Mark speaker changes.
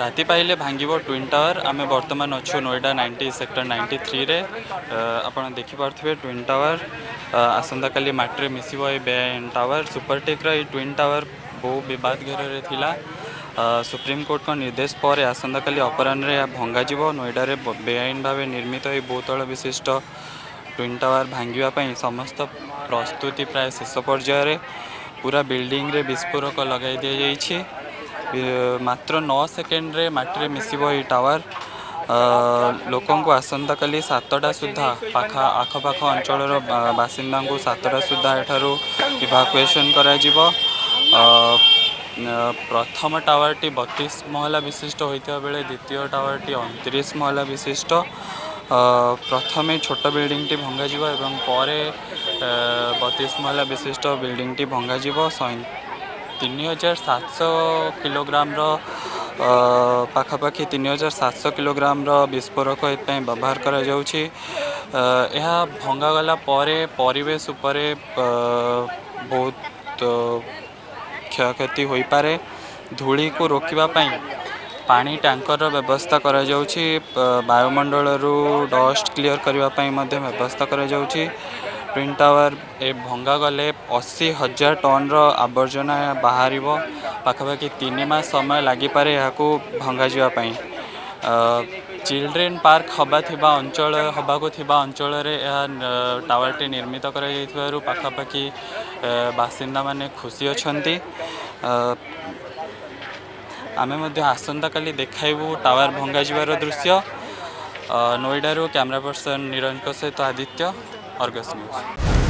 Speaker 1: ରାତି ପାଇଲେ ଭାଙ୍ଗିବ ଟ୍ୱିନ୍ ଟାୱାର ଆମେ ବର୍ତ୍ତମାନ ଅଛୁ ନୋଏଡ଼ା ନାଇଣ୍ଟି ସେକ୍ଟର ନାଇଣ୍ଟି ଥ୍ରୀରେ ଆପଣ ଦେଖିପାରୁଥିବେ ଟ୍ୱିନ୍ ଟାୱାର ଆସନ୍ତାକାଲି ମାଟିରେ ମିଶିବ ଏ ବେଆଇନ ଟାୱାର ସୁପରଟେକ୍ର ଏଇ ଟ୍ୱିନ୍ ଟାୱାର ବହୁ ବିବାଦ ଘେରରେ ଥିଲା ସୁପ୍ରିମକୋର୍ଟଙ୍କ ନିର୍ଦ୍ଦେଶ ପରେ ଆସନ୍ତାକାଲି ଅପରାହ୍ନରେ ଏହା ଭଙ୍ଗାଯିବ ନୋଏଡ଼ାରେ ବେଆଇନ ଭାବେ ନିର୍ମିତ ଏହି ବହୁତଳ ବିଶିଷ୍ଟ ଟ୍ୱିନ୍ ଟାୱାର ଭାଙ୍ଗିବା ପାଇଁ ସମସ୍ତ ପ୍ରସ୍ତୁତି ପ୍ରାୟ ଶେଷ ପର୍ଯ୍ୟାୟରେ ପୁରା ବିଲ୍ଡିଂରେ ବିସ୍ଫୋରକ ଲଗାଇ ଦିଆଯାଇଛି মাত্র ন সেকেন্ডরে মাটিরে মিশিব এই ଟାୱାର ଲୋକଙ୍କୁ ଆସନ୍ତାକାଲି ସାତଟା ସୁଦ୍ଧା ପାଖ ଆଖପାଖ ଅଞ୍ଚଳର ବାସିନ୍ଦାଙ୍କୁ ସାତଟା ସୁଦ୍ଧା ଏଠାରୁ ଇଭାକୁଏସନ୍ କରାଯିବ ପ୍ରଥମ ଟାୱାରଟି ବତିଶ ମହଲା ବିଶିଷ୍ଟ ହୋଇଥିବା ବେଳେ ଦ୍ୱିତୀୟ ଟାୱାରଟି ଅଣତିରିଶ ମହଲା ବିଶିଷ୍ଟ ପ୍ରଥମେ ଛୋଟ ବିଲ୍ଡିଂଟି ଭଙ୍ଗାଯିବ ଏବଂ ପରେ ବତିଶ ମହଲା ବିଶିଷ୍ଟ ବିଲ୍ଡିଂଟି ଭଙ୍ଗାଯିବ ତିନି ହଜାର ସାତଶହ କିଲୋଗ୍ରାମର ପାଖାପାଖି ତିନି ହଜାର ସାତଶହ କିଲୋଗ୍ରାମର ବିସ୍ଫୋରକ ଏଥିପାଇଁ ବ୍ୟବହାର କରାଯାଉଛି ଏହା ଭଙ୍ଗାଗଲା ପରେ ପରିବେଶ ଉପରେ ବହୁତ କ୍ଷୟକ୍ଷତି ହୋଇପାରେ ଧୂଳିକୁ ରୋକିବା ପାଇଁ ପାଣି ଟ୍ୟାଙ୍କରର ବ୍ୟବସ୍ଥା କରାଯାଉଛି ବାୟୁମଣ୍ଡଳରୁ ଡଷ୍ଟ କ୍ଲିଅର କରିବା ପାଇଁ ମଧ୍ୟ ବ୍ୟବସ୍ଥା କରାଯାଉଛି ଟ୍ୱିନ୍ ଟାୱାର ଏ ଭଙ୍ଗାଗଲେ ଅଶୀ ହଜାର ଟନ୍ର ଆବର୍ଜନା ବାହାରିବ ପାଖାପାଖି ତିନି ମାସ ସମୟ ଲାଗିପାରେ ଏହାକୁ ଭଙ୍ଗାଯିବା ପାଇଁ ଚିଲଡ୍ରେନ୍ ପାର୍କ ହେବା ଥିବା ଅଞ୍ଚଳ ହେବାକୁ ଥିବା ଅଞ୍ଚଳରେ ଏହା ଟାୱାରଟି ନିର୍ମିତ କରାଯାଇଥିବାରୁ ପାଖାପାଖି ବାସିନ୍ଦାମାନେ ଖୁସି ଅଛନ୍ତି ଆମେ ମଧ୍ୟ ଆସନ୍ତାକାଲି ଦେଖାଇବୁ ଟାୱାର ଭଙ୍ଗାଯିବାର ଦୃଶ୍ୟ ନୋଇଡ଼ାରୁ କ୍ୟାମେରା ପର୍ସନ ନିରଞ୍ଜଙ୍କ ସହିତ ଆଦିତ୍ୟ Argos News.